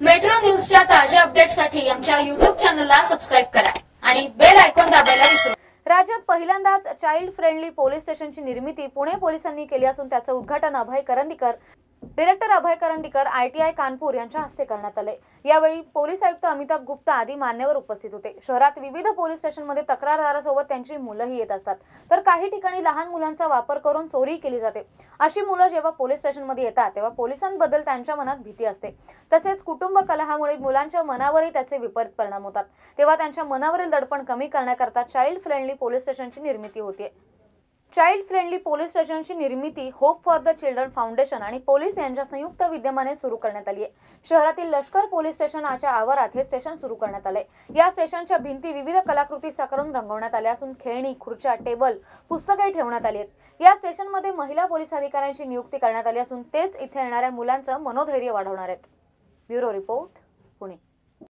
Metro न्यूजच्या ताज्या अपडेटसाठी आमच्या युट्यूब चॅनलला सबस्क्राईब करा आणि बेल आयकॉन दाबायला विसरू राज्यात पहिल्यांदाच चाइल्ड फ्रेंडली पोलीस स्टेशनची निर्मिती पुणे पोलिसांनी केली असून त्याचं उद्घाटन अभय करंदीकर डिरेक्टर अभय करंदीकर आयटीआय कानपूर यांच्या हस्ते करण्यात आले. यावेळी पोलीस आयुक्त अमिताभ गुप्ता आदी मान्यवर उपस्थित होते. शहरात विविध पोलीस स्टेशनमध्ये तक्रारदारासोबत त्यांची मुलंही येत असतात. तर काही ठिकाणी लहान मुलांचा वापर करून चोरी केली जाते. अशी मुलं जेव्हा पोलीस स्टेशनमध्ये येतात तेव्हा पोलिसांबद्दल त्यांच्या मनात भीती असते. तसेच कुटुंब कलहामुळे मुलांच्या मनावरही त्याचे विपरीत परिणाम होतात. तेव्हा त्यांच्या मनावरील दडपण कमी करण्याकरता चाइल्ड फ्रेंडली पोलीस स्टेशनची निर्मिती होते चाइल्ड फ्रेंडली पोलीस स्टेशनची निर्मिती Hope for the Children Foundation आणि पोलीस यांच्या संयुक्त विद्यमाने सुरू करण्यात आली आहे. शहरातील लष्कर पोलीस स्टेशनच्या आवारात हे स्टेशन सुरू करण्यात आले या स्टेशनच्या भिंती विविध कलाकृती साकारून रंगवण्यात आल्या असून खेळणी खुर्च्या टेबल पुस्तके ठेवण्यात आली आहेत. या स्टेशनमध्ये महिला पोलीस अधिकाऱ्यांची नियुक्ती करण्यात आली असून तेच इथे येणाऱ्या मुलांचं मनोधैर्य वाढवणार आहेत. Bureau report Pune.